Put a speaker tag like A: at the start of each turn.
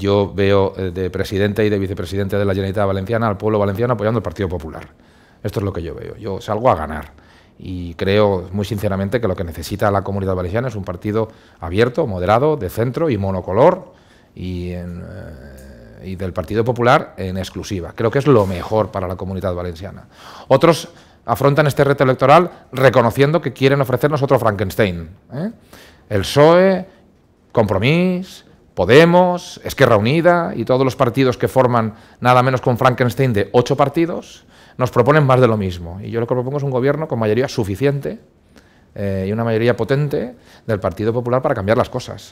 A: yo veo eh, de presidente y de vicepresidente de la Generalitat Valenciana al pueblo valenciano apoyando al Partido Popular. Esto es lo que yo veo. Yo salgo a ganar y creo muy sinceramente que lo que necesita la comunidad valenciana es un partido abierto, moderado, de centro y monocolor y, eh, del Partido Popular en exclusiva. Creo que es lo mejor para la comunidad valenciana. Otros afrontan este reto electoral reconociendo que quieren ofrecernos otro Frankenstein. ¿eh? El PSOE, Compromís, Podemos, Esquerra Unida y todos los partidos que forman nada menos un Frankenstein de ocho partidos nos proponen más de lo mismo. Y yo lo que propongo es un gobierno con mayoría suficiente eh, y una mayoría potente del Partido Popular para cambiar las cosas.